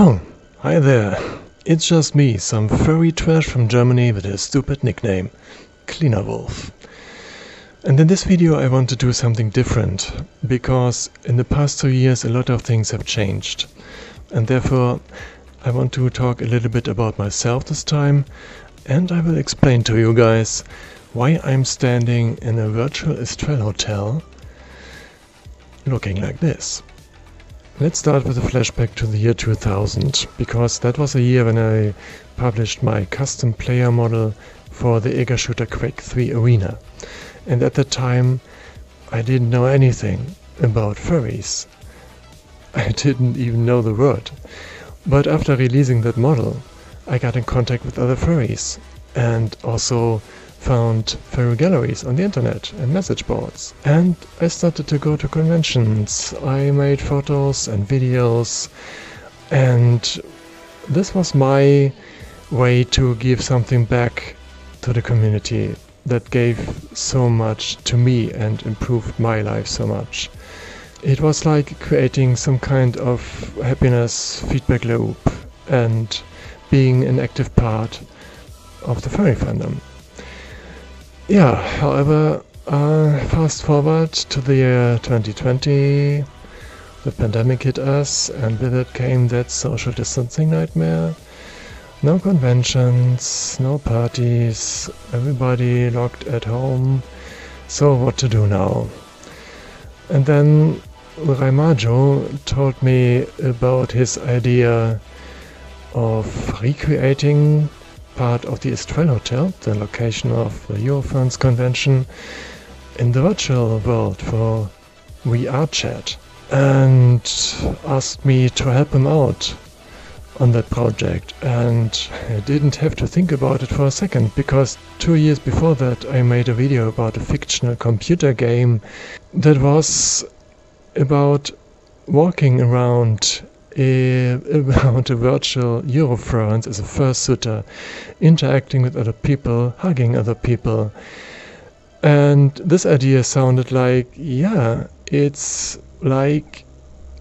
Oh, hi there. It's just me, some furry trash from Germany with a stupid nickname, Cleaner Wolf. And in this video I want to do something different, because in the past two years a lot of things have changed. And therefore I want to talk a little bit about myself this time, and I will explain to you guys why I'm standing in a virtual Estrel hotel looking like this. Let's start with a flashback to the year 2000, because that was a year when I published my custom player model for the Ego Shooter Quake 3 Arena. And at that time, I didn't know anything about furries. I didn't even know the word. But after releasing that model, I got in contact with other furries and also found furry galleries on the internet and message boards. And I started to go to conventions. I made photos and videos and this was my way to give something back to the community that gave so much to me and improved my life so much. It was like creating some kind of happiness feedback loop and being an active part of the furry fandom. Yeah, however, uh, fast forward to the year 2020, the pandemic hit us, and with it came that social distancing nightmare. No conventions, no parties, everybody locked at home. So, what to do now? And then Raimajo told me about his idea of recreating part of the Estrel Hotel, the location of the Eurofurence convention, in the virtual world for VRChat, and asked me to help him out on that project. And I didn't have to think about it for a second, because two years before that I made a video about a fictional computer game that was about walking around about a virtual Eurofurence as a fursuiter, interacting with other people, hugging other people. And this idea sounded like, yeah, it's like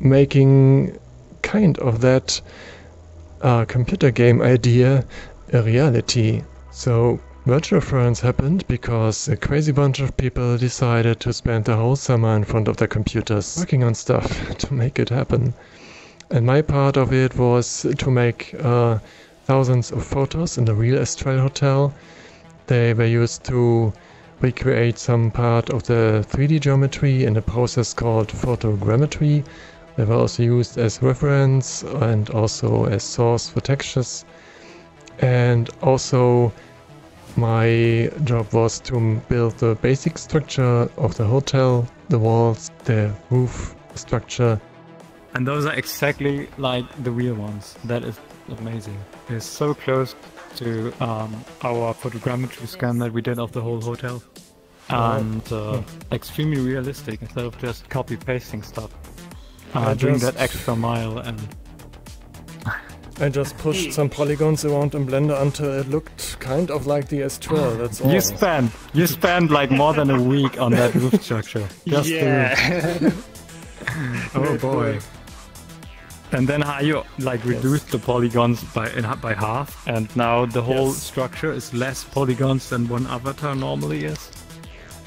making kind of that uh, computer game idea a reality. So Virtualfurence happened because a crazy bunch of people decided to spend the whole summer in front of their computers working on stuff to make it happen. And my part of it was to make uh, thousands of photos in the real Estrel Hotel. They were used to recreate some part of the 3D geometry in a process called photogrammetry. They were also used as reference and also as source for textures. And also my job was to build the basic structure of the hotel, the walls, the roof structure, and those are exactly like the real ones. That is amazing. It's so close to um, our photogrammetry scan that we did of the whole hotel. And uh, extremely realistic instead of just copy pasting stuff. Uh, doing that extra mile and I just pushed some polygons around in Blender until it looked kind of like the Estrel. That's all. You spent you spent like more than a week on that roof structure. Just yeah. oh boy. And then how you like reduce yes. the polygons by by half, and now the whole yes. structure is less polygons than one avatar normally is.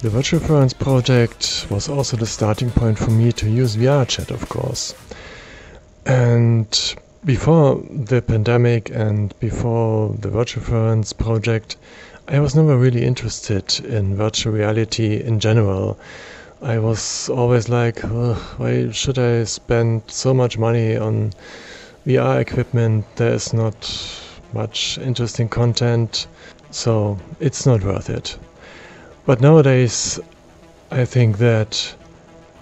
The Virtualfurence project was also the starting point for me to use VRChat, of course. And before the pandemic and before the Virtualfurence project, I was never really interested in virtual reality in general. I was always like, why should I spend so much money on VR equipment? There is not much interesting content, so it's not worth it. But nowadays, I think that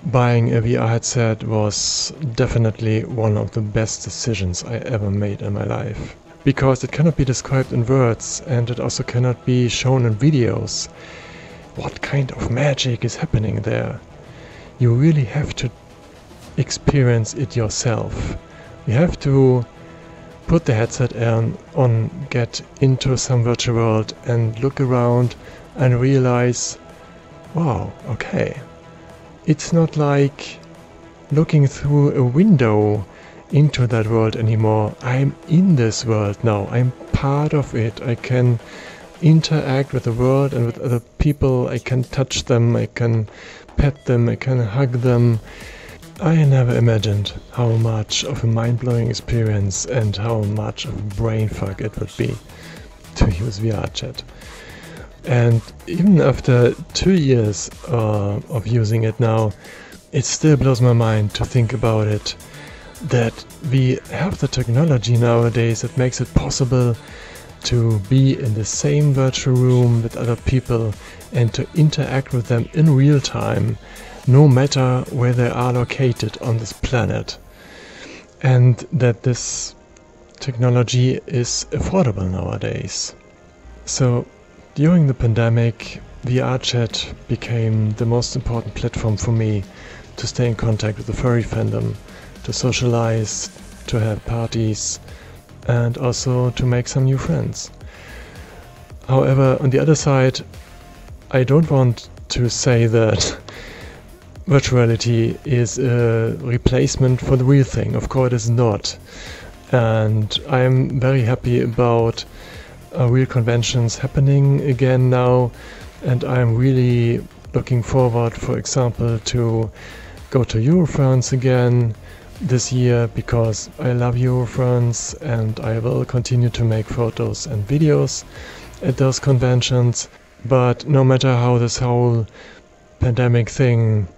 buying a VR headset was definitely one of the best decisions I ever made in my life. Because it cannot be described in words and it also cannot be shown in videos what kind of magic is happening there. You really have to experience it yourself. You have to put the headset on, get into some virtual world and look around and realize, wow, okay. It's not like looking through a window into that world anymore. I'm in this world now. I'm part of it. I can interact with the world and with other people. I can touch them. I can pet them. I can hug them. I never imagined how much of a mind-blowing experience and how much of a brain fuck it would be to use VRChat. And even after two years uh, of using it now, it still blows my mind to think about it that we have the technology nowadays that makes it possible to be in the same virtual room with other people and to interact with them in real time, no matter where they are located on this planet. And that this technology is affordable nowadays. So, during the pandemic, VRChat became the most important platform for me to stay in contact with the furry fandom, to socialize, to have parties, and also to make some new friends. However, on the other side, I don't want to say that virtual reality is a replacement for the real thing. Of course, it is not. And I'm very happy about uh, real conventions happening again now. And I'm really looking forward, for example, to go to Eurofurence again this year because I love Eurofurence and I will continue to make photos and videos at those conventions. But no matter how this whole pandemic thing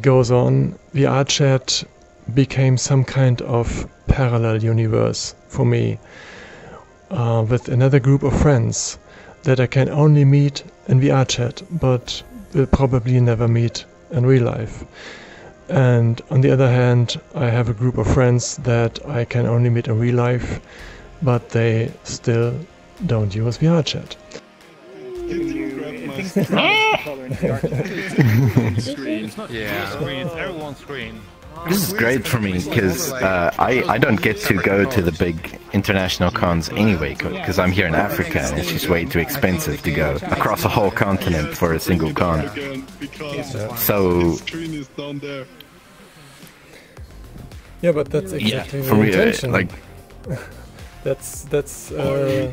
goes on, VRChat became some kind of parallel universe for me uh, with another group of friends that I can only meet in VRChat but will probably never meet in real life. And on the other hand, I have a group of friends that I can only meet in real life, but they still don't use VRChat. yeah. screen. This is great for me because uh, I, I don't get to go to the big international cons anyway because I'm here in Africa and it's just way too expensive to go across a whole continent for a single con. So yeah, but that's exactly yeah, the intention. like that's that's uh,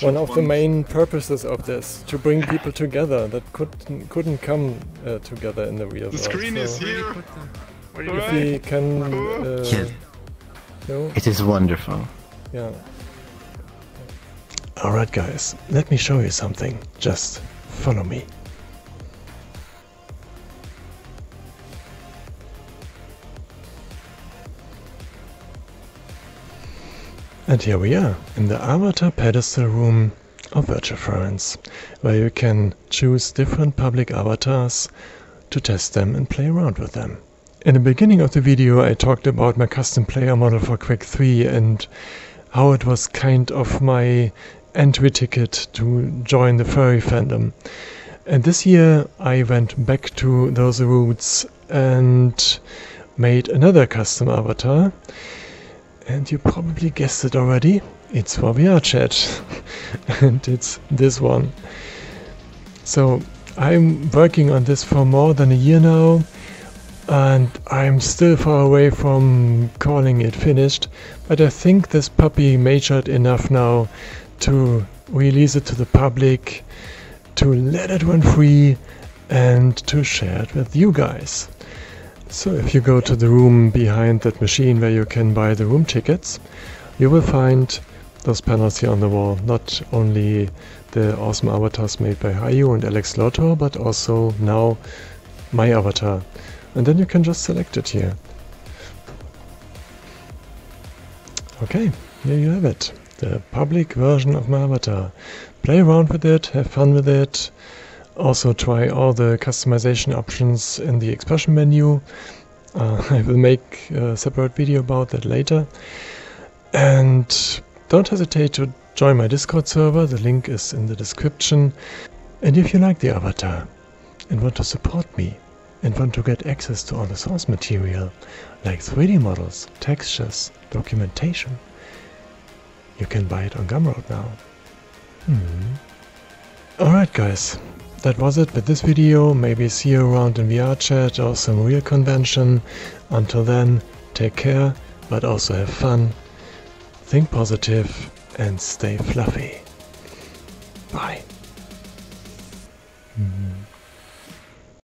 one of the main purposes of this to bring people together that couldn't couldn't come uh, together in the real the world. The screen so is here. If we can, uh, yeah. no? it is wonderful. Yeah. All right, guys. Let me show you something. Just follow me. And here we are, in the Avatar Pedestal Room of Virtualfurence, where you can choose different public avatars to test them and play around with them. In the beginning of the video I talked about my custom player model for Quake 3 and how it was kind of my entry ticket to join the furry fandom. And this year I went back to those roots and made another custom avatar and you probably guessed it already. It's for VRChat. and it's this one. So I'm working on this for more than a year now. And I'm still far away from calling it finished. But I think this puppy matured enough now to release it to the public, to let it run free, and to share it with you guys. So if you go to the room behind that machine where you can buy the room tickets, you will find those panels here on the wall. Not only the awesome avatars made by Hayu and Alex Lotto, but also now my avatar. And then you can just select it here. Okay, here you have it. The public version of my avatar. Play around with it, have fun with it, also try all the customization options in the expression menu. Uh, I will make a separate video about that later. And don't hesitate to join my Discord server, the link is in the description. And if you like the avatar and want to support me and want to get access to all the source material, like 3D models, textures, documentation, you can buy it on Gumroad now. Hmm. Alright guys, that was it with this video. Maybe see you around in VRChat or some real convention. Until then, take care but also have fun, think positive, and stay fluffy. Bye.